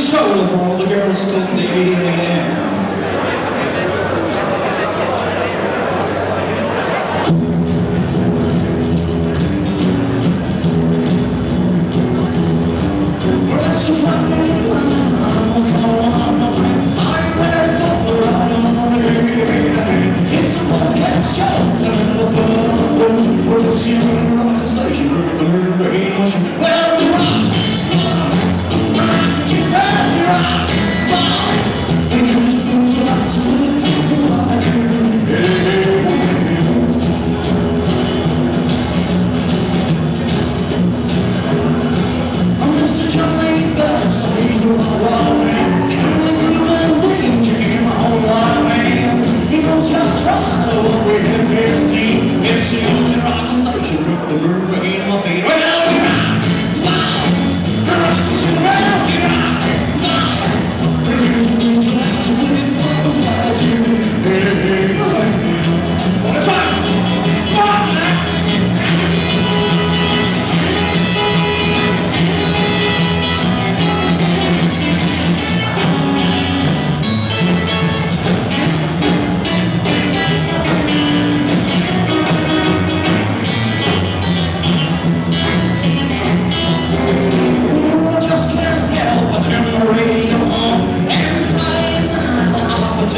Show for all the girls in the 88 AM.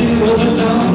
you overdone.